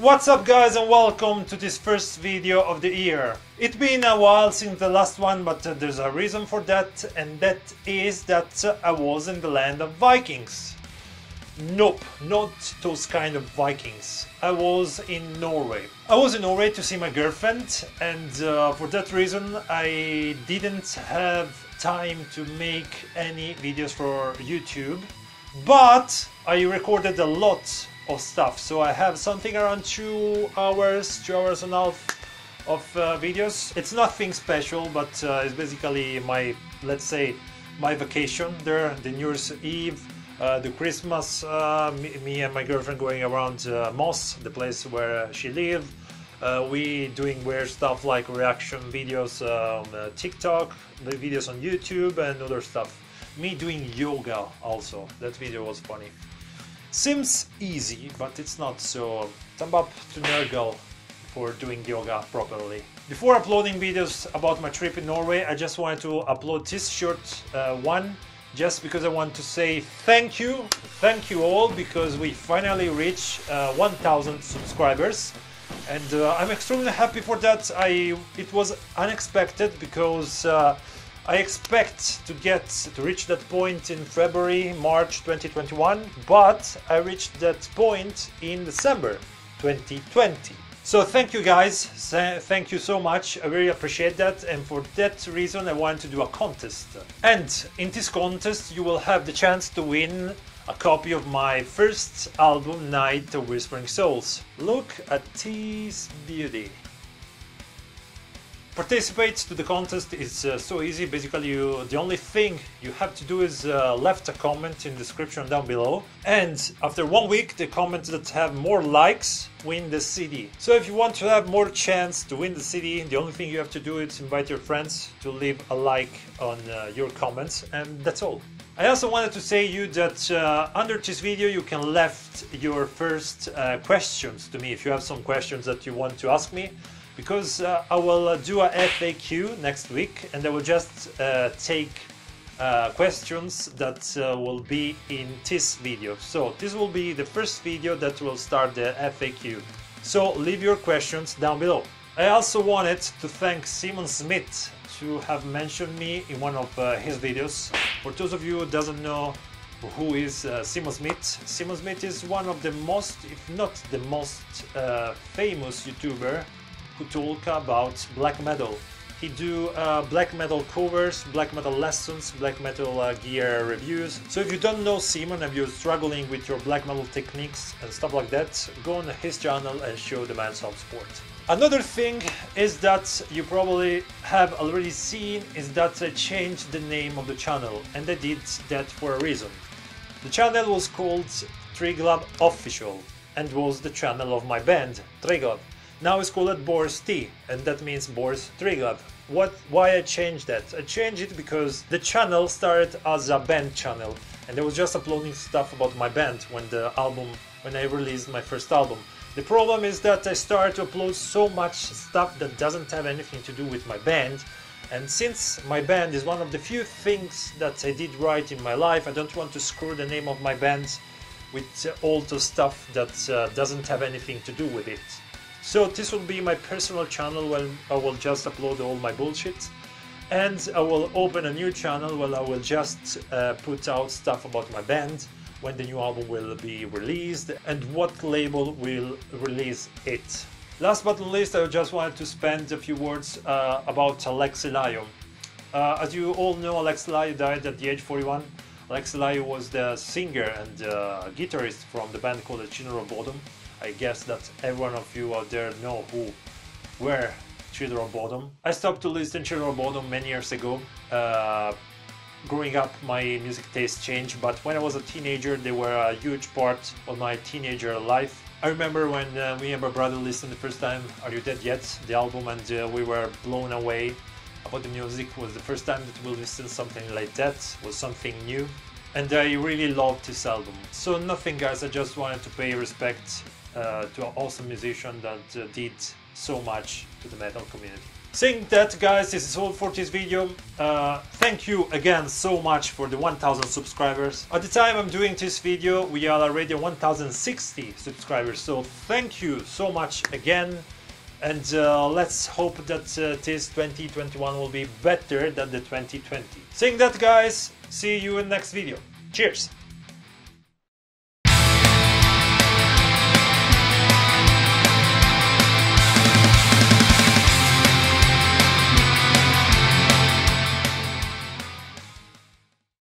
What's up guys and welcome to this first video of the year. It's been a while since the last one but uh, there's a reason for that and that is that uh, I was in the land of Vikings. Nope, not those kind of Vikings. I was in Norway. I was in Norway to see my girlfriend and uh, for that reason I didn't have time to make any videos for YouTube but I recorded a lot of stuff so I have something around two hours, two hours and a half of uh, videos. It's nothing special but uh, it's basically my, let's say, my vacation there, the New Year's Eve uh, the Christmas, uh, me, me, and my girlfriend going around uh, Moss, the place where she lives. Uh, we doing weird stuff like reaction videos on TikTok, the videos on YouTube, and other stuff. Me doing yoga also. That video was funny. Seems easy, but it's not. So thumb up to Nergal for doing yoga properly. Before uploading videos about my trip in Norway, I just wanted to upload this short one just because I want to say thank you, thank you all, because we finally reached uh, 1,000 subscribers, and uh, I'm extremely happy for that. I it was unexpected because uh, I expect to get to reach that point in February, March 2021, but I reached that point in December 2020. So thank you guys, thank you so much, I really appreciate that and for that reason I want to do a contest. And in this contest you will have the chance to win a copy of my first album Night of Whispering Souls. Look at this beauty. Participate to the contest is uh, so easy. Basically, you, the only thing you have to do is uh, left a comment in the description down below. And after one week, the comments that have more likes win the CD. So if you want to have more chance to win the CD, the only thing you have to do is invite your friends to leave a like on uh, your comments, and that's all. I also wanted to say you that uh, under this video you can left your first uh, questions to me if you have some questions that you want to ask me because uh, I will uh, do a FAQ next week and I will just uh, take uh, questions that will be in this video. So this will be the first video that will start the FAQ. So leave your questions down below. I also wanted to thank Simon Smith to have mentioned me in one of uh, his videos. For those of you who doesn't know who is uh, Simon Smith. Simon Smith is one of the most, if not the most uh, famous YouTuber talk about black metal. He do uh, black metal covers, black metal lessons, black metal uh, gear reviews. So if you don't know Simon and you're struggling with your black metal techniques and stuff like that, go on his channel and show the man some support. Another thing is that you probably have already seen is that I changed the name of the channel and I did that for a reason. The channel was called Tryglav Official and was the channel of my band, Tryglav. Now it's called Boris T, and that means Boris Tryglav. What? Why I changed that? I changed it because the channel started as a band channel, and I was just uploading stuff about my band when the album, when I released my first album. The problem is that I started to upload so much stuff that doesn't have anything to do with my band, and since my band is one of the few things that I did right in my life, I don't want to screw the name of my band with all the stuff that uh, doesn't have anything to do with it. So this will be my personal channel where I will just upload all my bullshit and I will open a new channel where I will just uh, put out stuff about my band when the new album will be released and what label will release it. Last but not least, I just wanted to spend a few words uh, about Alexi Laiho. Uh, as you all know, Alexi Laiho died at the age 41. Alexi Laiho was the singer and uh, guitarist from the band called Children of Bodom. I guess that every one of you out there know who were Children of Bodom. I stopped to listen to Children of Bodom many years ago. Uh, growing up, my music taste changed, but when I was a teenager, they were a huge part of my teenager life. I remember when uh, me and my brother listened the first time Are You Dead Yet, the album, and uh, we were blown away about the music. Was the first time that we listened something like that, was something new. And I really loved this album. So nothing guys, I just wanted to pay respect uh, to an awesome musician that uh, did so much to the metal community. Saying that, guys, this is all for this video. Uh, thank you again so much for the 1000 subscribers. At the time I'm doing this video, we are already 1060 subscribers, so thank you so much again. And uh, let's hope that uh, this 2021 will be better than the 2020. Saying that, guys, see you in next video. Cheers!